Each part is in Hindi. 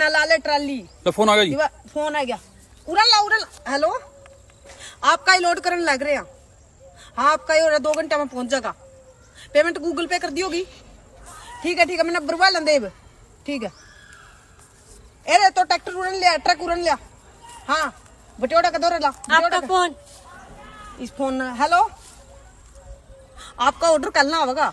बना ला ले ट्राली। लो फ़ोन आ गया फ़ोन आ गया। उड़न ला उड़न हेलो? आपका ही लोड करने लग रहे हैं। हाँ आपका ही हो रहा दो घंटे में पहुँच जाएगा। पेमेंट गूगल पे कर दियोगी ठीक है ठीक है। मैंने बुरवा देव ठीक है। अरे तो ट्रैक्टर उड़न लिया ट्रक उड़न लिया। हाँ बटियोड़ा का दौरा ला? आपका फ़ोन। इस फ़ोन हेलो? आपका ऑर्डर करना होगा।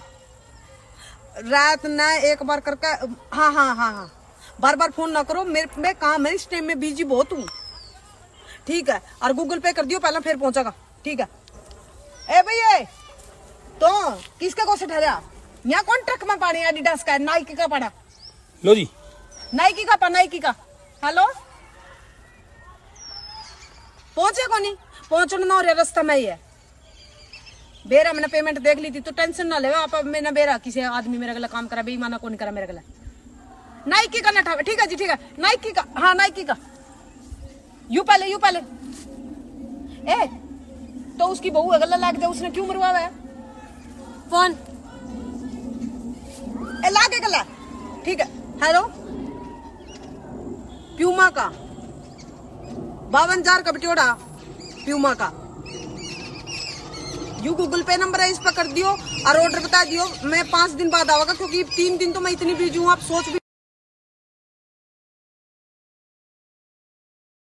रात ना एक बार करके हाँ हाँ हाँ हाँ। बार बार फ़ोन ना करो। मेरे मैं काम है इस टाइम में बिज़ी बहुत हूँ। ठीक है और गूगल पे कर दियो पहले फिर पहुंचेगा ठीक है। ए भैया तो किसका कौन से ठहरा यहाँ कौन ट्रक में पानी एडिडास का है नाइकी का पड़ा। लो जी। नाइकी का पा नाइकी का। हेलो पहुँचे को नहीं पहुँचना ना हो रास्ता में ही है। बेरा मैंने पेमेंट देख ली थी तो टेंशन ना ले आप मैंने बेरा किसी आदमी मेरे गला काम करा बेईमाना कौन करा मेरे गला? नाइकी का ना ठीक है जी ठीक है। नाइकी का हाँ नाइकी का। यू पहले यू पहले। ए तो उसकी बहू है गला लाग जाए उसने क्यों मरवाया है? फ़ोन। ए लागे गला। ठीक है। हेलो। प्यूमा का। बावन हज़ार का बटियोड़ा प्यूमा का। यू गूगल पे नंबर है इस पर कर दियो और ऑर्डर बता दियो। मैं पाँच दिन बाद आऊँगा क्योंकि तीन दिन तो मैं इतनी बिज़ी हूँ आप सोच भी